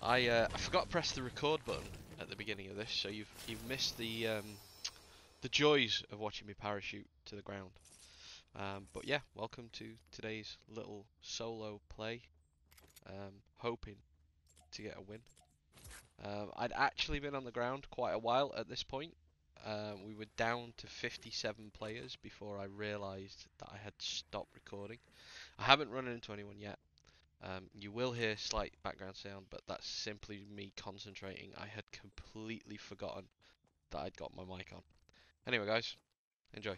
I uh, I forgot to press the record button at the beginning of this, so you've you've missed the um, the joys of watching me parachute to the ground. Um, but yeah, welcome to today's little solo play. Um, hoping to get a win. Um, I'd actually been on the ground quite a while at this point. Um, we were down to 57 players before I realised that I had stopped recording. I haven't run into anyone yet. Um, you will hear slight background sound, but that's simply me concentrating. I had completely forgotten that I'd got my mic on. Anyway, guys, enjoy.